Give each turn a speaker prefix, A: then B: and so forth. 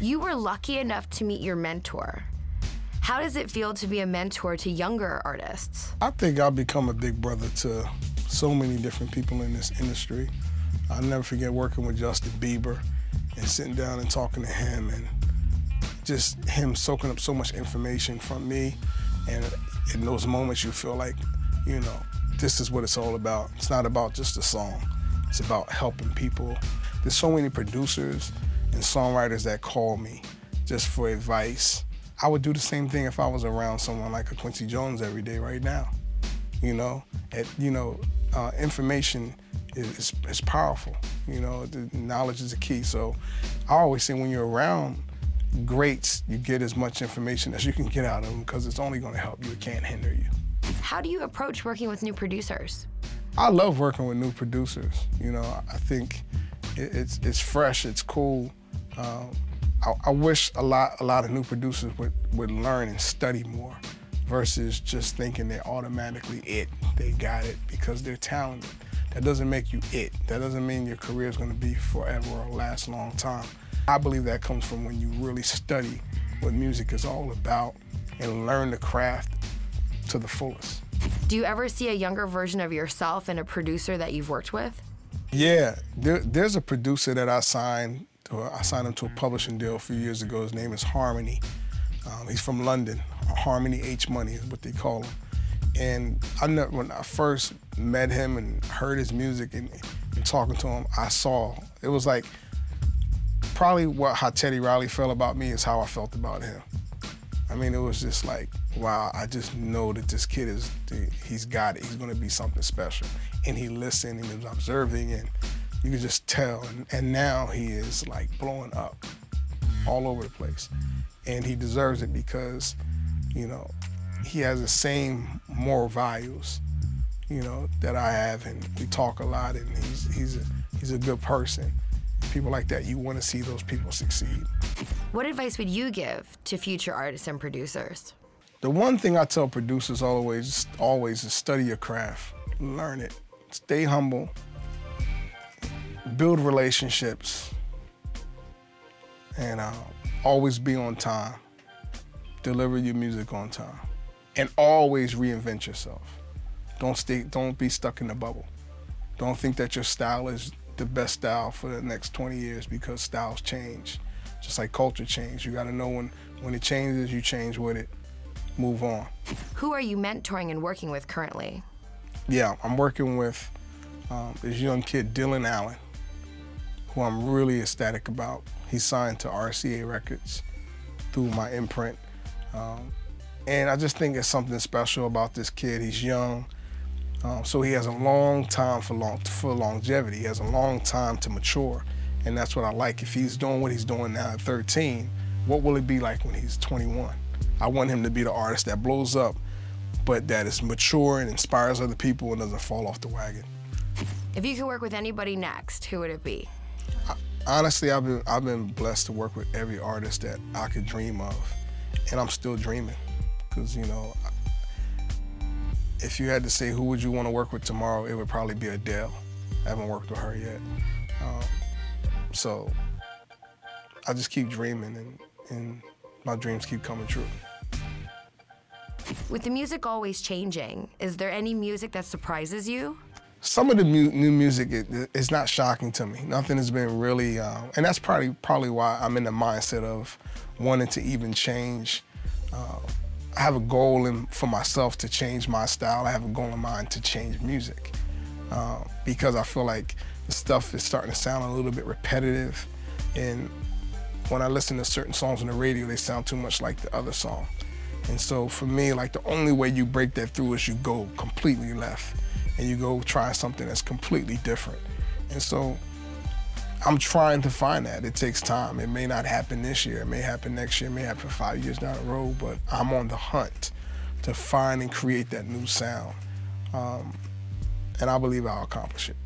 A: You were lucky enough to meet your mentor. How does it feel to be a mentor to younger artists?
B: I think I've become a big brother to so many different people in this industry. I'll never forget working with Justin Bieber and sitting down and talking to him and just him soaking up so much information from me. And in those moments, you feel like, you know, this is what it's all about. It's not about just a song. It's about helping people. There's so many producers and songwriters that call me just for advice I would do the same thing if I was around someone like a Quincy Jones every day right now. You know, At, you know, uh, information is, is, is, powerful. You know, the knowledge is the key. So I always say when you're around greats, you get as much information as you can get out of them because it's only going to help you. It can't hinder you.
A: How do you approach working with new producers?
B: I love working with new producers. You know, I think it, it's it's fresh, it's cool. Um, I, I, wish a lot a lot of new producers would, would learn and study more versus just thinking they're automatically it. They got it because they're talented. That doesn't make you it. That doesn't mean your career is going to be forever or last a long time. I believe that comes from when you really study what music is all about and learn the craft to the fullest.
A: Do you ever see a younger version of yourself in a producer that you've worked with?
B: Yeah, there, there's a producer that I signed I signed him to a publishing deal a few years ago. His name is Harmony. Um, he's from London. Harmony H Money is what they call him. And I never, when I first met him and heard his music and, and talking to him, I saw it was like probably what how Teddy Riley felt about me is how I felt about him. I mean, it was just like, wow, I just know that this kid is, he's got it. He's gonna be something special. And he listened and he was observing and you could just tell. And, and now he is like blowing up all over the place. And he deserves it because, you know, he has the same moral values, you know, that I have. And we talk a lot and he's, he's, a, he's a good person. People like that, you want to see those people succeed.
A: What advice would you give to future artists and producers?
B: The one thing I tell producers always, always is study your craft, learn it, stay humble, build relationships, and uh, always be on time. Deliver your music on time, and always reinvent yourself. Don't stay. Don't be stuck in the bubble. Don't think that your style is the best style for the next 20 years because styles change. Just like culture change. You got to know when when it changes, you change with it. Move on.
A: Who are you mentoring and working with currently?
B: Yeah, I'm working with um, this young kid, Dylan Allen who I'm really ecstatic about. He signed to RCA Records through my imprint. Um, and I just think it's something special about this kid. He's young, um, so he has a long time for, long, for longevity. He has a long time to mature, and that's what I like. If he's doing what he's doing now at 13, what will it be like when he's 21? I want him to be the artist that blows up, but that is mature and inspires other people and doesn't fall off the wagon.
A: If you could work with anybody next, who would it be?
B: Honestly, I've been I've been blessed to work with every artist that I could dream of, and I'm still dreaming, because you know, if you had to say who would you want to work with tomorrow, it would probably be Adele. I haven't worked with her yet, um, so I just keep dreaming, and and my dreams keep coming true.
A: With the music always changing, is there any music that surprises you?
B: Some of the mu new music is not shocking to me. Nothing has been really, uh, and that's probably probably why I'm in the mindset of wanting to even change. Uh, I have a goal in, for myself to change my style. I have a goal in mind to change music uh, because I feel like the stuff is starting to sound a little bit repetitive, and when I listen to certain songs on the radio, they sound too much like the other song. And so for me, like the only way you break that through is you go completely left and you go try something that's completely different. And so I'm trying to find that. It takes time. It may not happen this year. It may happen next year. It may happen five years down the road. But I'm on the hunt to find and create that new sound. Um, and I believe I'll accomplish it.